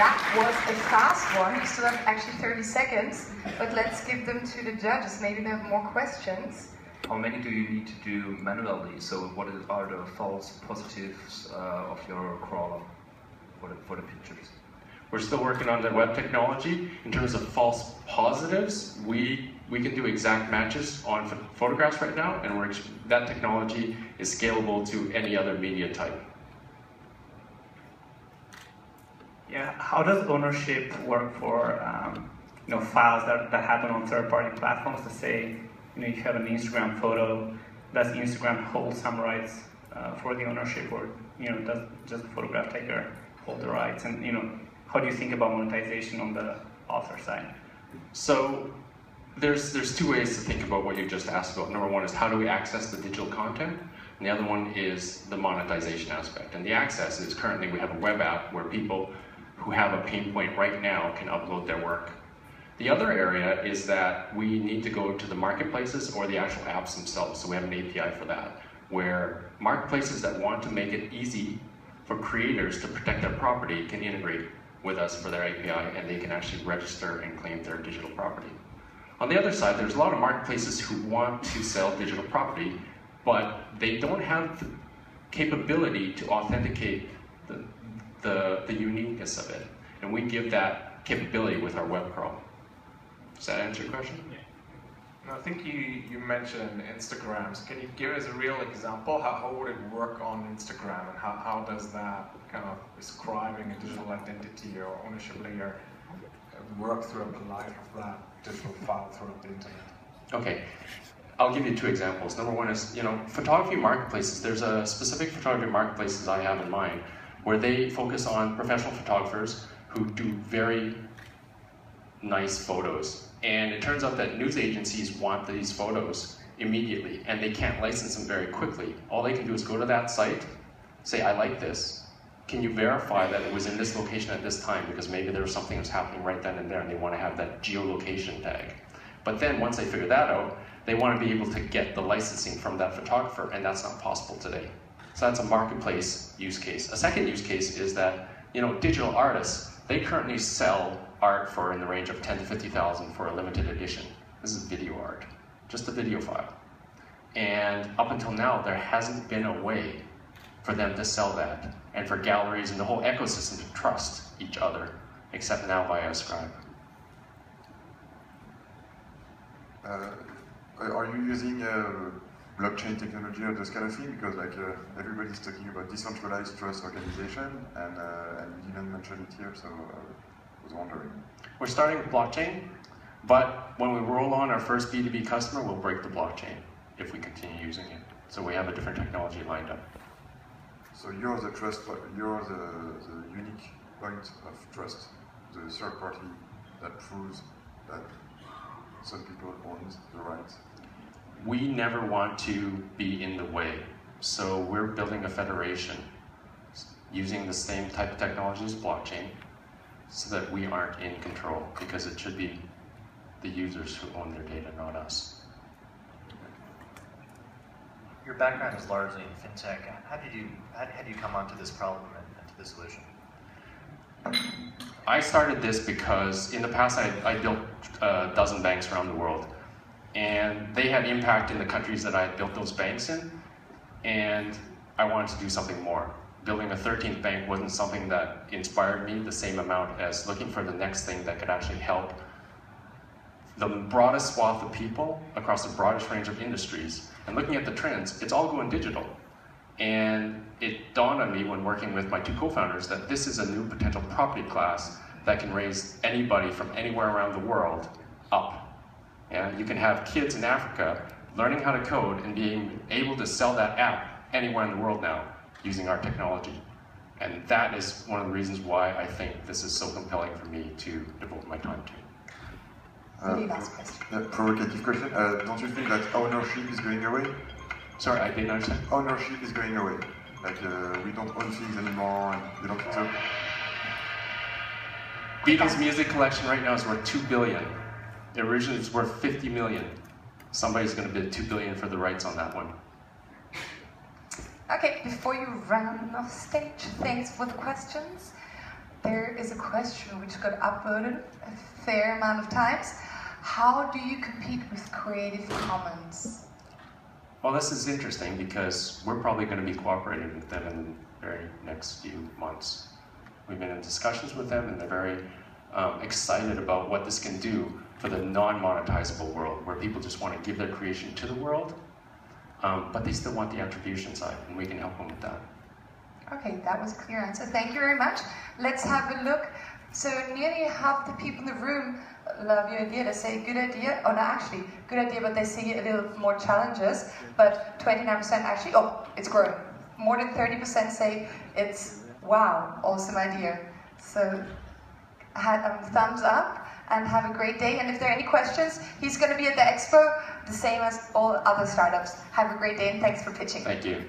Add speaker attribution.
Speaker 1: That was a fast one. We still have actually 30 seconds, but let's give them to the judges. Maybe they have more questions.
Speaker 2: How many do you need to do manually? So what are the false positives uh, of your crawler for the, for the pictures?
Speaker 3: We're still working on the web technology. In terms of false positives, we, we can do exact matches on photographs right now, and we're, that technology is scalable to any other media type.
Speaker 4: Yeah, how does ownership work for um, you know files that, that happen on third-party platforms? To say, you know, you have an Instagram photo, does Instagram hold some rights uh, for the ownership, or you know, does just the photograph taker hold the rights? And you know, how do you think about monetization on the author side?
Speaker 3: So there's there's two ways to think about what you just asked about. Number one is how do we access the digital content, and the other one is the monetization aspect. And the access is currently we have a web app where people who have a pain point right now can upload their work. The other area is that we need to go to the marketplaces or the actual apps themselves. So we have an API for that, where marketplaces that want to make it easy for creators to protect their property can integrate with us for their API and they can actually register and claim their digital property. On the other side, there's a lot of marketplaces who want to sell digital property, but they don't have the capability to authenticate the, the, the uniqueness of it. And we give that capability with our web crawl. Does that answer your question?
Speaker 5: Yeah. I think you, you mentioned Instagrams. Can you give us a real example? How, how would it work on Instagram and how, how does that kind of describing a digital identity or ownership layer work throughout the life of that digital file throughout the internet?
Speaker 3: Okay. I'll give you two examples. Number one is, you know, photography marketplaces. There's a specific photography marketplaces I have in mind where they focus on professional photographers who do very nice photos. And it turns out that news agencies want these photos immediately, and they can't license them very quickly. All they can do is go to that site, say, I like this. Can you verify that it was in this location at this time? Because maybe there was something that was happening right then and there, and they want to have that geolocation tag. But then once they figure that out, they want to be able to get the licensing from that photographer, and that's not possible today. So that's a marketplace use case. A second use case is that you know digital artists they currently sell art for in the range of 10 to 50,000 for a limited edition. This is video art, just a video file. And up until now, there hasn't been a way for them to sell that and for galleries and the whole ecosystem to trust each other, except now via ascribe.
Speaker 6: Uh, are you using uh, blockchain technology or those kind of thing? Because like uh, everybody's talking about decentralized trust organization, and, uh, and you didn't mention it here, so I was wondering.
Speaker 3: We're starting with blockchain, but when we roll on our first B2B customer, we'll break the blockchain if we continue using it. So we have a different technology lined up.
Speaker 6: So you're the trust, you're the, the unique point of trust, the third party that proves that some people own the rights
Speaker 3: we never want to be in the way. So we're building a federation using the same type of technology as blockchain so that we aren't in control because it should be the users who own their data, not us.
Speaker 7: Your background is largely in fintech. How did you how did you come onto this problem and to this solution?
Speaker 3: I started this because in the past I, I built a dozen banks around the world and they had impact in the countries that I had built those banks in, and I wanted to do something more. Building a 13th bank wasn't something that inspired me the same amount as looking for the next thing that could actually help the broadest swath of people across the broadest range of industries. And looking at the trends, it's all going digital. And it dawned on me when working with my two co-founders that this is a new potential property class that can raise anybody from anywhere around the world up and you can have kids in Africa learning how to code and being able to sell that app anywhere in the world now using our technology. And that is one of the reasons why I think this is so compelling for me to devote my time to.
Speaker 6: Uh, yeah, provocative question. Uh, don't you think that ownership is going away?
Speaker 3: Sorry, I didn't understand.
Speaker 6: Ownership is going away. Like uh, we don't own things anymore. And you don't think so?
Speaker 3: Beatles music collection right now is worth two billion. It originally was worth 50 million. Somebody's going to bid 2 billion for the rights on that one.
Speaker 1: Okay, before you run off stage, thanks for the questions. there is a question which got upvoted a fair amount of times. How do you compete with Creative Commons?
Speaker 3: Well, this is interesting because we're probably going to be cooperating with them in the very next few months. We've been in discussions with them, and they're very um, excited about what this can do for the non-monetizable world, where people just want to give their creation to the world, um, but they still want the attribution side, and we can help them with that.
Speaker 1: Okay, that was a clear answer. Thank you very much. Let's have a look. So nearly half the people in the room love your idea. They say good idea. Oh no, actually, good idea, but they see a little more challenges. But 29% actually, oh, it's growing. More than 30% say it's wow, awesome idea. So had um, thumbs up and have a great day. And if there are any questions, he's going to be at the expo, the same as all other startups. Have a great day and thanks for pitching.
Speaker 3: Thank you.